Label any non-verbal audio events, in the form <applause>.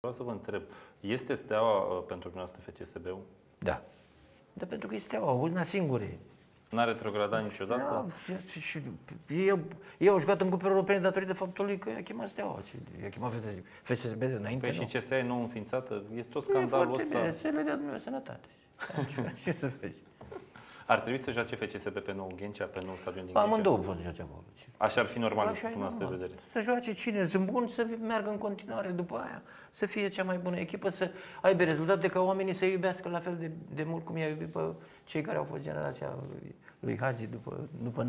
Vreau să vă întreb, este steaua uh, pentru dumneavoastră FCSB-ul? Da. Dar pentru că este steaua, una singure. N-a retrogradat niciodată? Da, și, și, ei, ei au jucat în cupele europene datorită faptului că i-a chemat steaua. Și i-a chemat FCSB înainte. Păi nu. și CSA e nou înființată? Este tot E scandalul foarte ăsta. bine, să le dea Dumnezeu sănătate. <laughs> Ce să vezi? Ar trebui să joace FCSB pe nou Ghencea, pe nou stadion din Ghencea? Amândouă pot joace acolo. Așa ar fi normal, Așa din e punctul nostru de normal. vedere. Să joace cine sunt buni, să meargă în continuare după aia, să fie cea mai bună echipă, să aibă rezultate ca oamenii să iubească la fel de, de mult cum i-a iubit pe cei care au fost generația lui, lui Hagi după, după